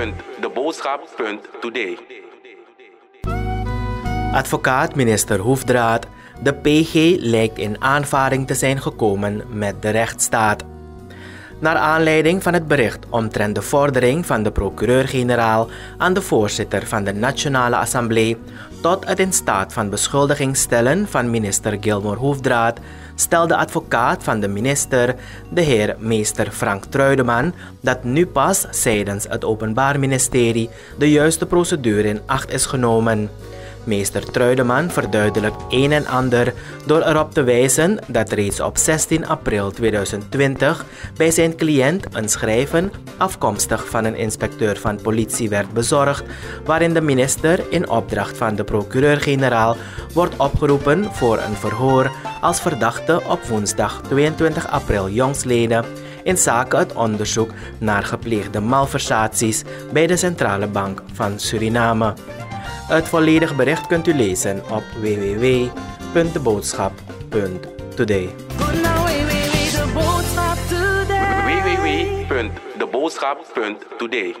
www.deboodschap.today. Advocaat minister Hoefdraad, de PG lijkt in aanvaring te zijn gekomen met de rechtsstaat. Naar aanleiding van het bericht omtrent de vordering van de procureur-generaal aan de voorzitter van de Nationale Assemblée tot het in staat van beschuldiging stellen van minister Gilmore Hoefdraad, stelde advocaat van de minister, de heer meester Frank Truideman, dat nu pas seitens het Openbaar Ministerie de juiste procedure in acht is genomen. Meester Truideman verduidelijkt een en ander door erop te wijzen dat reeds op 16 april 2020 bij zijn cliënt een schrijven afkomstig van een inspecteur van politie werd bezorgd, waarin de minister in opdracht van de procureur-generaal wordt opgeroepen voor een verhoor als verdachte op woensdag 22 april jongsleden in zaken het onderzoek naar gepleegde malversaties bij de Centrale Bank van Suriname. Het volledige bericht kunt u lezen op www.deboodschap.today. www.deboodschap.today.